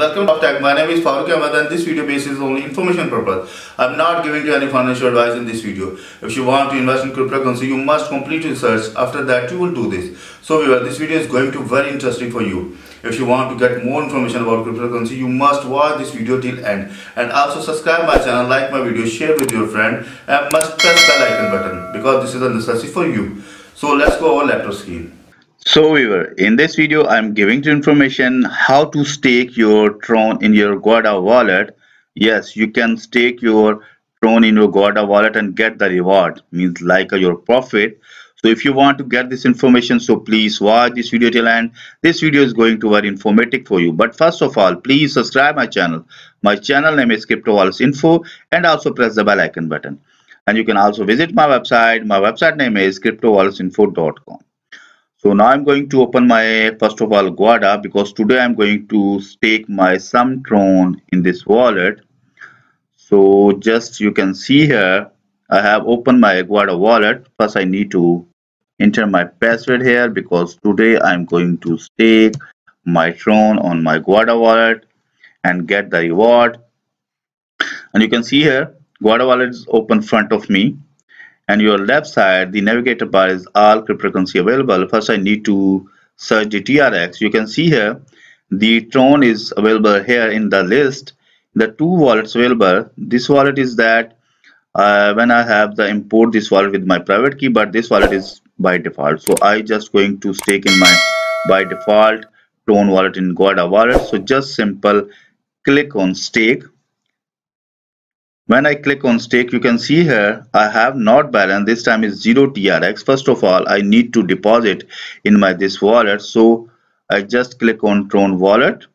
welcome to Tech. My name is Farooq Ahmed and this video basis only information purpose. I'm not giving you any financial advice in this video. If you want to invest in cryptocurrency, you must complete research. After that, you will do this. So this video is going to very interesting for you. If you want to get more information about cryptocurrency, you must watch this video till end. And also subscribe my channel, like my video, share with your friend and must press the like button because this is a necessity for you. So let's go over laptop screen. So viewer, in this video I'm giving you information how to stake your Tron in your Guarda wallet. Yes, you can stake your Tron in your Guarda wallet and get the reward, means like your profit. So if you want to get this information, so please watch this video till end. This video is going to be very informative for you. But first of all, please subscribe my channel. My channel name is Crypto Wallets Info and also press the bell icon button. And you can also visit my website. My website name is cryptowalletsinfo.com so now i'm going to open my first of all Guarda because today i'm going to stake my some tron in this wallet. So just you can see here i have opened my Guarda wallet. First i need to enter my password here because today i'm going to stake my tron on my Guarda wallet and get the reward. And you can see here Guarda wallet is open front of me and your left side the navigator bar is all cryptocurrency available. First I need to search the TRX you can see here the Tron is available here in the list. The two wallets available. This wallet is that uh, when I have the import this wallet with my private key but this wallet is by default. So I just going to stake in my by default Tron wallet in Guarda wallet. So just simple click on stake when I click on stake, you can see here, I have not balance. This time is 0 TRX. First of all, I need to deposit in my this wallet. So I just click on Tron wallet.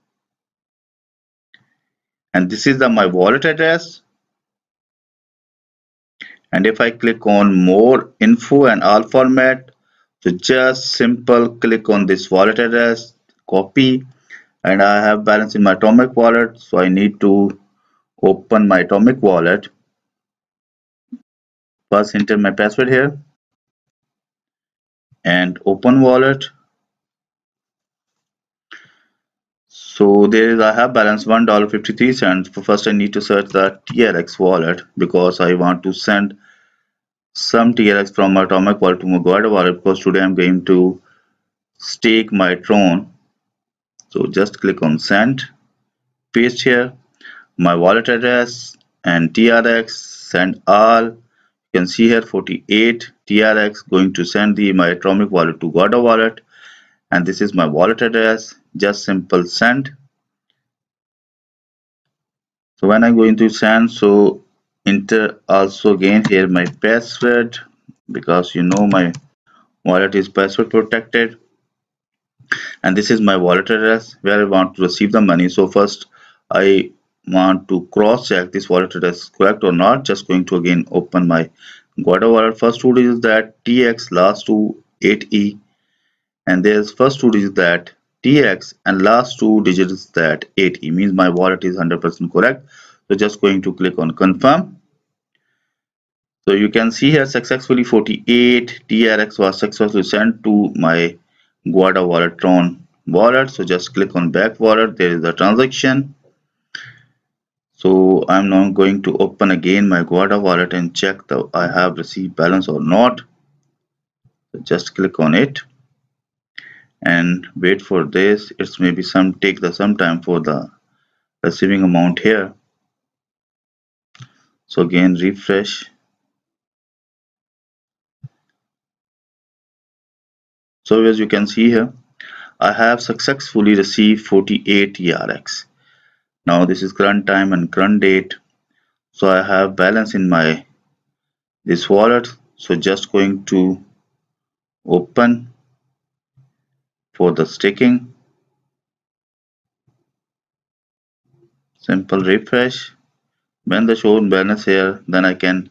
And this is the my wallet address. And if I click on more info and all format, so just simple click on this wallet address, copy, and I have balance in my Atomic wallet. So I need to open my atomic wallet. First enter my password here. And open wallet. So there is i have balance one dollar 53 cents. First i need to search the trx wallet because i want to send some trx from atomic wallet to my Guarda wallet because today i'm going to stake my tron so just click on send. Paste here my wallet address and TRX send all. You can see here 48 TRX going to send the my atomic wallet to Guarda wallet. And this is my wallet address just simple send. So when I'm going to send so enter also again here my password because you know my wallet is password protected. And this is my wallet address where I want to receive the money. So first I want to cross check this wallet address correct or not just going to again open my Guarda wallet. First two digits that TX last two 8E and there's first two digits that TX and last two digits that 8E means my wallet is 100% correct. So just going to click on confirm. So you can see here successfully 48 TRX was successfully sent to my Guarda wallet Tron wallet. So just click on back wallet. There is a transaction so I'm now going to open again my Guarda wallet and check that I have received balance or not. So just click on it and wait for this. It's maybe some take the some time for the receiving amount here. So again refresh. So as you can see here I have successfully received 48 TRX now this is current time and current date. So I have balance in my this wallet. So just going to open for the staking. Simple refresh. When the shown balance here then I can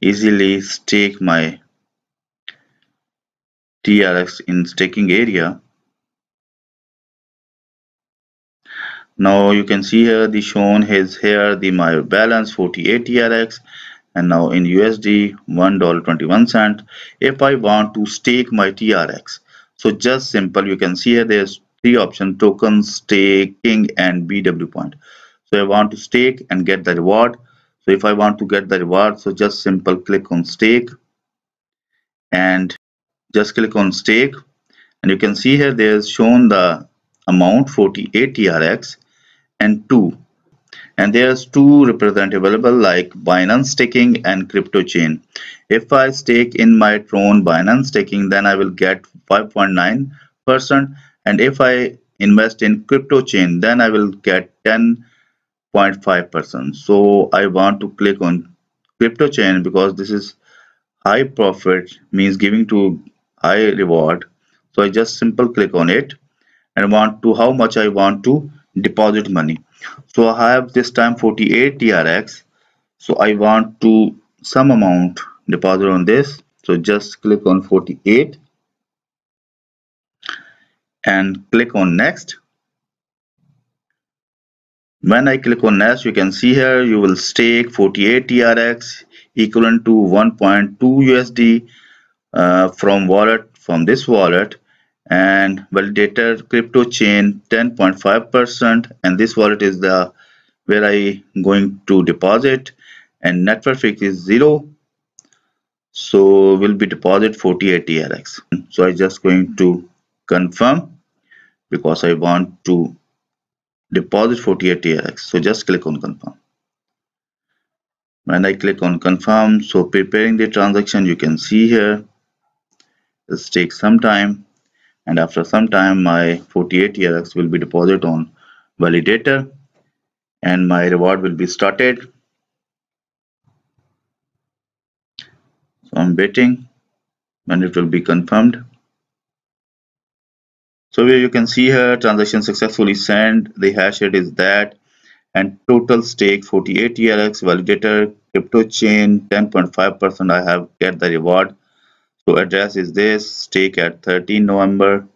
easily stake my TRX in staking area now you can see here the shown is here the my balance 48 TRX and now in USD $1.21 if I want to stake my TRX so just simple you can see here there's three options tokens staking and bw point. So i want to stake and get the reward. So if i want to get the reward so just simple click on stake and just click on stake. And you can see here there's shown the amount 48 trx and 2 and there's two represent available like Binance staking and crypto chain. If I stake in my Tron Binance staking then I will get 5.9 percent. And if I invest in crypto chain then I will get 10.5 percent. So I want to click on crypto chain because this is high profit means giving to high reward. So I just simple click on it and want to how much I want to deposit money. So I have this time 48 TRX so I want to some amount deposit on this. So just click on 48 and click on next. When I click on next you can see here you will stake 48 TRX equivalent to 1.2 USD uh, from wallet from this wallet and validator crypto chain 10.5 percent. And this wallet is the where I going to deposit and network fee is zero. So will be deposit 48 TRX so I just going to confirm because I want to deposit 48 TRX so just click on confirm. When I click on confirm so preparing the transaction you can see here this takes some time and after some time my 48 TRX will be deposited on validator and my reward will be started. So I'm waiting. When it will be confirmed. So here you can see here transaction successfully sent. The hash rate is that. And total stake 48 TRX validator crypto chain 10.5 percent I have get the reward so address is this stake at 13 November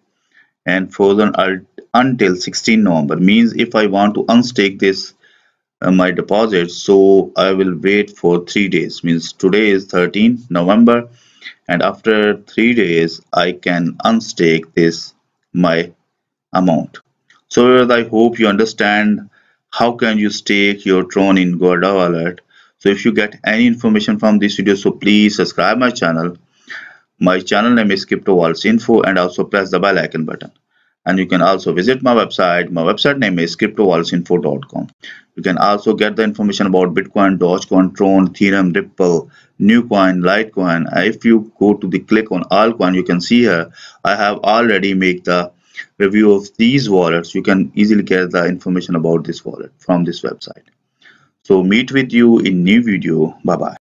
and frozen until 16 November. Means if I want to unstake this uh, my deposit so I will wait for three days. Means today is 13 November and after three days I can unstake this my amount. So I hope you understand how can you stake your Tron in Guarda wallet so if you get any information from this video so please subscribe my channel my channel name is Crypto Wallets Info and also press the bell icon button. And you can also visit my website. My website name is cryptowalletsinfo.com. You can also get the information about Bitcoin, Dogecoin, Tron, Ethereum, Ripple, Newcoin, Litecoin. If you go to the click on altcoin, you can see here I have already made the review of these wallets. You can easily get the information about this wallet from this website. So meet with you in new video. Bye bye.